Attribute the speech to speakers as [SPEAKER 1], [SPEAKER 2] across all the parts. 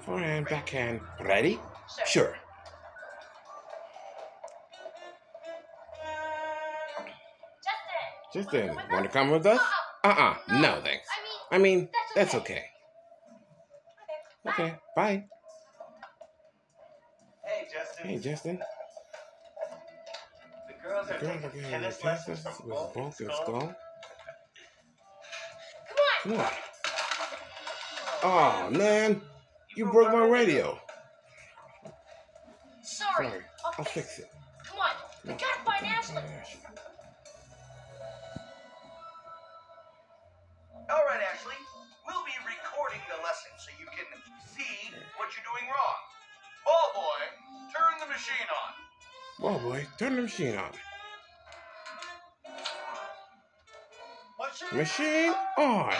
[SPEAKER 1] Forehand, backhand. Ready? Sure.
[SPEAKER 2] Justin.
[SPEAKER 1] Justin, want to come with us? Uh-uh. uh-uh. No, thanks.
[SPEAKER 2] I mean,
[SPEAKER 1] I mean,
[SPEAKER 2] That's
[SPEAKER 1] that's
[SPEAKER 2] okay.
[SPEAKER 1] okay.
[SPEAKER 2] okay.
[SPEAKER 1] Okay, bye.
[SPEAKER 3] Hey, Justin.
[SPEAKER 1] Hey, Justin.
[SPEAKER 3] The girls
[SPEAKER 1] The
[SPEAKER 3] are
[SPEAKER 1] girls
[SPEAKER 3] taking
[SPEAKER 1] getting
[SPEAKER 3] tennis
[SPEAKER 1] tennis
[SPEAKER 3] lessons
[SPEAKER 1] lessons
[SPEAKER 3] from
[SPEAKER 1] with
[SPEAKER 3] Bulk and
[SPEAKER 1] Bulk and
[SPEAKER 3] Skull.
[SPEAKER 1] Skull.
[SPEAKER 2] Come on.
[SPEAKER 1] Come on. Oh, man. You broke my radio.
[SPEAKER 2] Sorry.
[SPEAKER 1] Sorry.
[SPEAKER 2] I'll
[SPEAKER 1] I'll
[SPEAKER 2] fix
[SPEAKER 1] fix it.
[SPEAKER 2] Come on. We gotta find Ashley.
[SPEAKER 3] All right, Ashley. We'll be recording the lesson so you can see what you're doing wrong. Ball boy, turn the machine on.
[SPEAKER 1] Well, boy, turn the machine on.
[SPEAKER 3] Machine.
[SPEAKER 1] Machine on.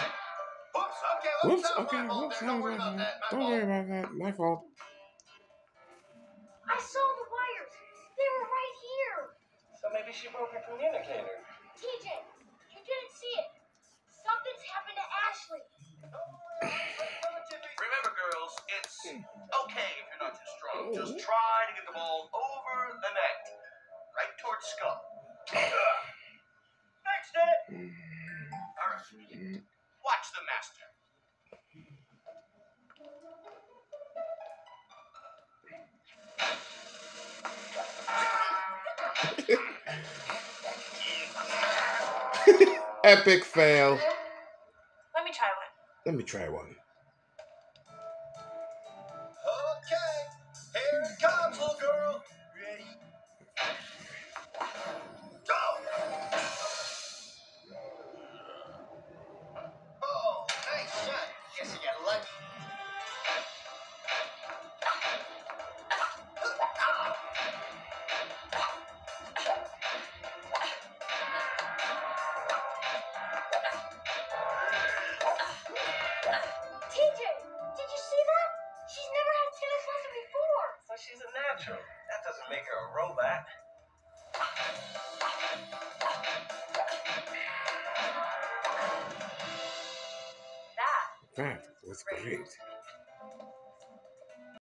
[SPEAKER 3] Oops. Okay.
[SPEAKER 1] Whoops.
[SPEAKER 3] that
[SPEAKER 1] Okay. Whoops.
[SPEAKER 3] Don't worry about that. My
[SPEAKER 1] Don't
[SPEAKER 3] fault.
[SPEAKER 1] worry about that. My fault.
[SPEAKER 2] I saw the wires. They were right here.
[SPEAKER 3] So maybe she broke her communicator.
[SPEAKER 2] TJ, you didn't see it. Something's happened to Ashley.
[SPEAKER 3] Remember, girls, it's okay if you're not too strong. Oh. Just try to get the ball over the net, right towards skull. Next it. Mm. All right. Watch the master.
[SPEAKER 1] Epic fail.
[SPEAKER 2] Let me try one.
[SPEAKER 1] Let me try one.
[SPEAKER 2] TJ, did you see that? She's never had a tennis lesson before.
[SPEAKER 3] So she's a natural. That doesn't make her a robot.
[SPEAKER 2] That
[SPEAKER 1] That was great.